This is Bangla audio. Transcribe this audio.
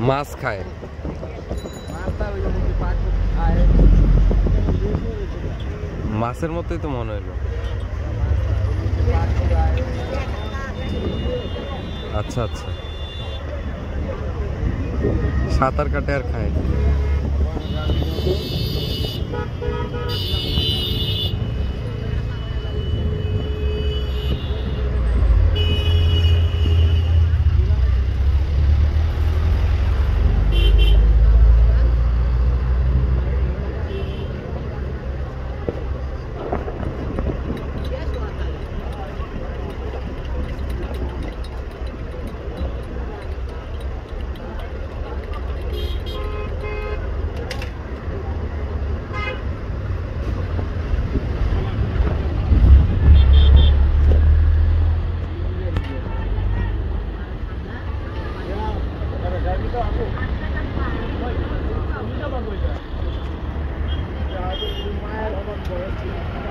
মাছ খায়। মাছের মতোই তো মনে হইল আচ্ছা আচ্ছা। সাঁতার কাটে আর খায়। Thank you.